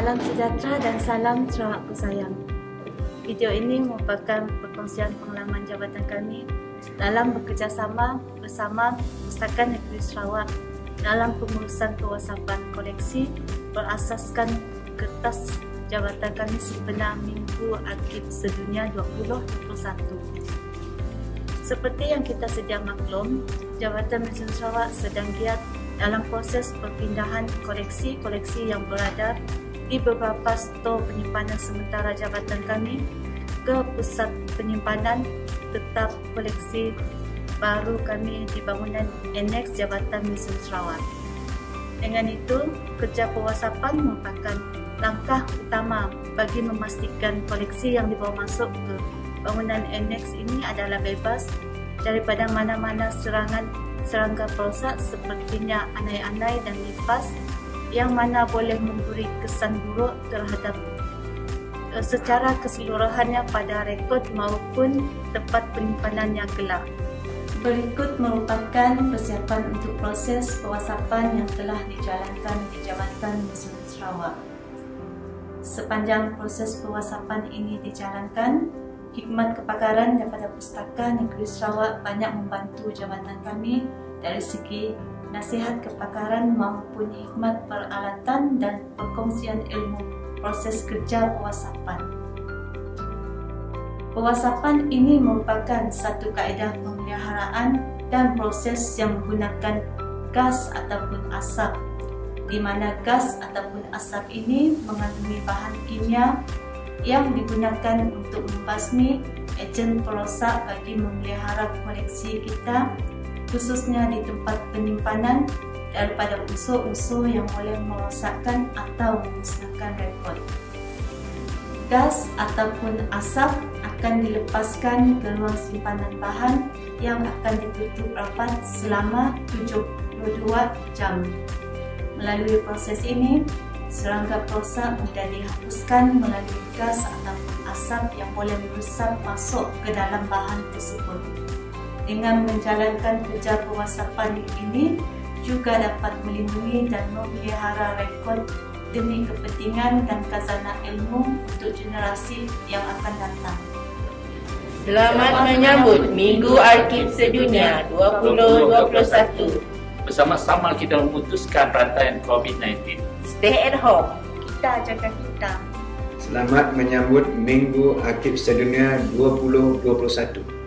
Salam sejahtera dan salam cerak sayang. Video ini merupakan perkongsian pengalaman jabatan kami dalam bekerjasama bersama Pustakaan Negeri Sarawak dalam pengurusan kewasapan koleksi berasaskan kertas jabatan kami sebenar Minggu Akhir Sedunia 2021. Seperti yang kita sedia maklum, Jabatan Museum Sarawak sedang giat dalam proses perpindahan koleksi-koleksi yang berada di beberapa stor penyimpanan sementara jabatan kami ke pusat penyimpanan tetap koleksi baru kami di bangunan annex Jabatan Museum Sarawak. Dengan itu, kerja pewasapan merupakan langkah utama bagi memastikan koleksi yang dibawa masuk ke bangunan annex ini adalah bebas daripada mana-mana serangan serangga perosak sepertinya anai-anai dan lipas yang mana boleh memberi kesan buruk terhadap uh, secara keseluruhannya pada rekod maupun tempat penyimpanan yang gelap. Berikut merupakan persiapan untuk proses pewasapan yang telah dijalankan di Jabatan Museum Sarawak. Sepanjang proses pewasapan ini dijalankan, Hikmat kepakaran daripada Pustaka Negeri Sarawak banyak membantu jabatan kami dari segi nasihat kepakaran maupun hikmat peralatan dan perkongsian ilmu proses kerja pewasapan. Pewasapan ini merupakan satu kaedah pemeliharaan dan proses yang menggunakan gas ataupun asap di mana gas ataupun asap ini mengandungi bahan kimia yang digunakan untuk membasmi ejen perosak bagi memelihara koleksi kita khususnya di tempat penyimpanan daripada unsur-unsur yang boleh merosakkan atau memusnahkan rekod. Gas ataupun asap akan dilepaskan ke ruang simpanan bahan yang akan ditutup rapat selama 72 jam. Melalui proses ini, serangga perosak mudah dihapuskan melalui gas ataupun asap yang boleh meresap masuk ke dalam bahan tersebut. Dengan menjalankan kerja pewasapan ini juga dapat melindungi dan memelihara rekod demi kepentingan dan khazanah ilmu untuk generasi yang akan datang. Selamat menyambut Minggu Arkib Sedunia 2021. Bersama-sama kita memutuskan rantaian COVID-19 stay at home. Kita jaga kita. Selamat menyambut Minggu Akib Sedunia 2021.